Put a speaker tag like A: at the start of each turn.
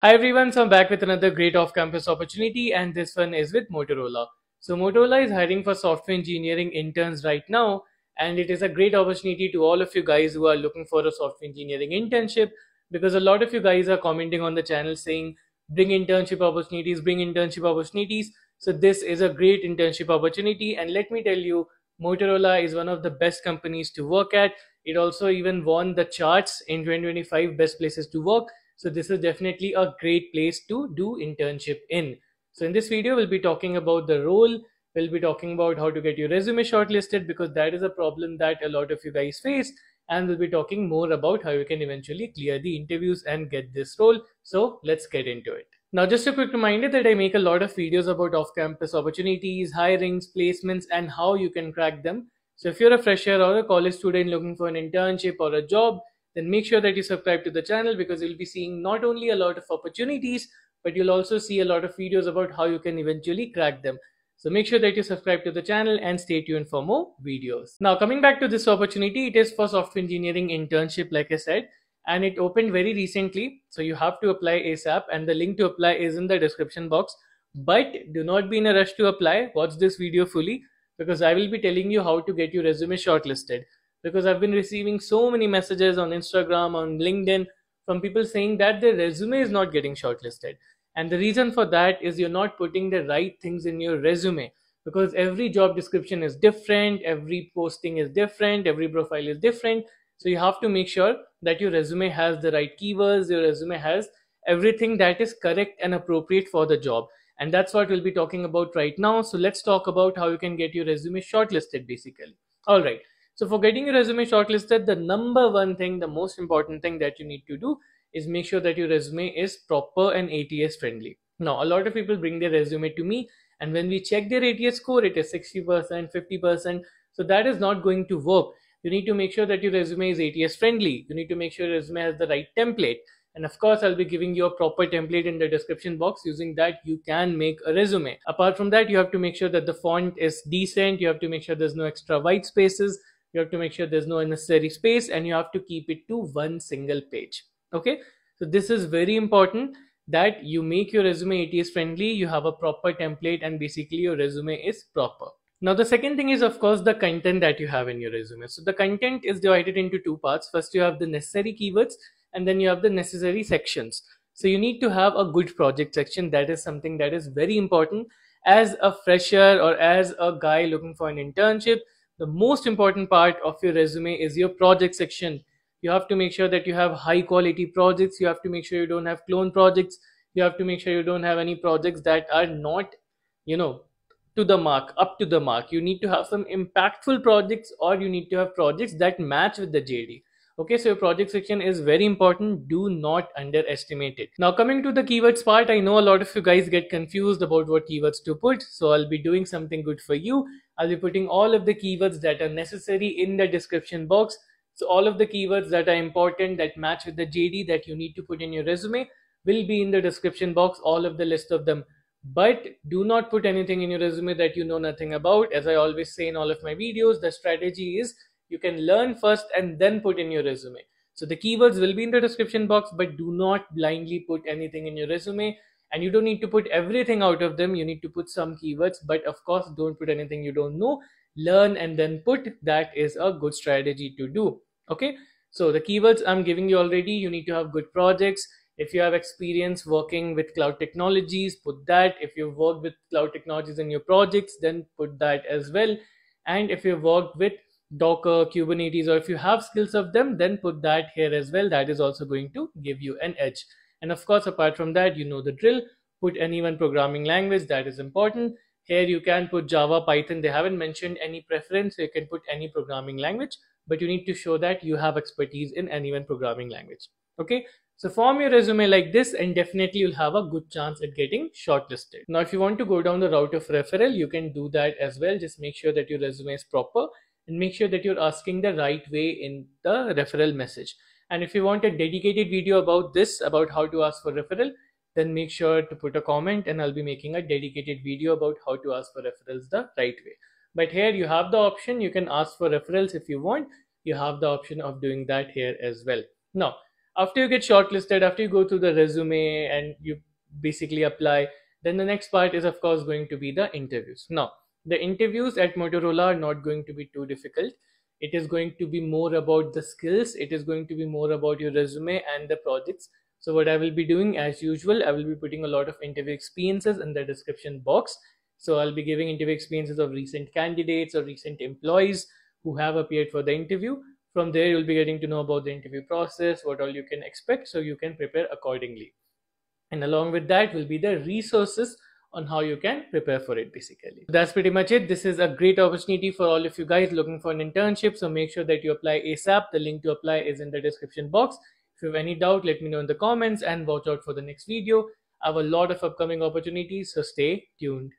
A: Hi everyone, so I'm back with another great off-campus opportunity and this one is with Motorola. So Motorola is hiring for software engineering interns right now and it is a great opportunity to all of you guys who are looking for a software engineering internship because a lot of you guys are commenting on the channel saying bring internship opportunities, bring internship opportunities. So this is a great internship opportunity and let me tell you Motorola is one of the best companies to work at. It also even won the charts in 2025 best places to work so this is definitely a great place to do internship in. So in this video, we'll be talking about the role. We'll be talking about how to get your resume shortlisted because that is a problem that a lot of you guys face. And we'll be talking more about how you can eventually clear the interviews and get this role. So let's get into it. Now, just a quick reminder that I make a lot of videos about off-campus opportunities, hirings, placements, and how you can crack them. So if you're a fresher or a college student looking for an internship or a job, then make sure that you subscribe to the channel because you'll be seeing not only a lot of opportunities, but you'll also see a lot of videos about how you can eventually crack them. So make sure that you subscribe to the channel and stay tuned for more videos. Now coming back to this opportunity, it is for software engineering internship like I said and it opened very recently. So you have to apply ASAP and the link to apply is in the description box. But do not be in a rush to apply. Watch this video fully because I will be telling you how to get your resume shortlisted because I've been receiving so many messages on Instagram, on LinkedIn from people saying that their resume is not getting shortlisted. And the reason for that is you're not putting the right things in your resume because every job description is different, every posting is different, every profile is different. So you have to make sure that your resume has the right keywords, your resume has everything that is correct and appropriate for the job. And that's what we'll be talking about right now. So let's talk about how you can get your resume shortlisted basically. All right. So for getting your resume shortlisted, the number one thing, the most important thing that you need to do is make sure that your resume is proper and ATS friendly. Now, a lot of people bring their resume to me and when we check their ATS score, it is 60%, 50%. So that is not going to work. You need to make sure that your resume is ATS friendly. You need to make sure your resume has the right template. And of course, I'll be giving you a proper template in the description box. Using that, you can make a resume. Apart from that, you have to make sure that the font is decent. You have to make sure there's no extra white spaces you have to make sure there's no unnecessary space and you have to keep it to one single page. Okay? So this is very important that you make your resume ATS friendly you have a proper template and basically your resume is proper. Now the second thing is of course the content that you have in your resume. So the content is divided into two parts. First you have the necessary keywords and then you have the necessary sections. So you need to have a good project section. That is something that is very important. As a fresher or as a guy looking for an internship the most important part of your resume is your project section. You have to make sure that you have high quality projects. You have to make sure you don't have clone projects. You have to make sure you don't have any projects that are not you know to the mark up to the mark. You need to have some impactful projects or you need to have projects that match with the jd Okay, so your project section is very important. Do not underestimate it. Now coming to the keywords part, I know a lot of you guys get confused about what keywords to put. So I'll be doing something good for you. I'll be putting all of the keywords that are necessary in the description box. So all of the keywords that are important that match with the JD that you need to put in your resume will be in the description box, all of the list of them. But do not put anything in your resume that you know nothing about. As I always say in all of my videos, the strategy is you can learn first and then put in your resume. So the keywords will be in the description box, but do not blindly put anything in your resume. And you don't need to put everything out of them. You need to put some keywords, but of course, don't put anything you don't know. Learn and then put. That is a good strategy to do. Okay. So the keywords I'm giving you already, you need to have good projects. If you have experience working with cloud technologies, put that. If you've worked with cloud technologies in your projects, then put that as well. And if you've worked with Docker, Kubernetes, or if you have skills of them, then put that here as well. That is also going to give you an edge. And of course, apart from that, you know the drill. Put any one programming language, that is important. Here you can put Java, Python. They haven't mentioned any preference. So you can put any programming language, but you need to show that you have expertise in any one programming language. Okay. So form your resume like this and definitely you'll have a good chance at getting shortlisted. Now, if you want to go down the route of referral, you can do that as well. Just make sure that your resume is proper and make sure that you're asking the right way in the referral message. And if you want a dedicated video about this, about how to ask for referral, then make sure to put a comment and I'll be making a dedicated video about how to ask for referrals the right way. But here you have the option, you can ask for referrals if you want. You have the option of doing that here as well. Now, after you get shortlisted, after you go through the resume and you basically apply, then the next part is of course going to be the interviews. Now, the interviews at Motorola are not going to be too difficult. It is going to be more about the skills. It is going to be more about your resume and the projects. So what I will be doing as usual, I will be putting a lot of interview experiences in the description box. So I'll be giving interview experiences of recent candidates or recent employees who have appeared for the interview. From there, you'll be getting to know about the interview process, what all you can expect, so you can prepare accordingly. And along with that will be the resources on how you can prepare for it basically. That's pretty much it. This is a great opportunity for all of you guys looking for an internship. So make sure that you apply ASAP. The link to apply is in the description box. If you have any doubt, let me know in the comments and watch out for the next video. I have a lot of upcoming opportunities, so stay tuned.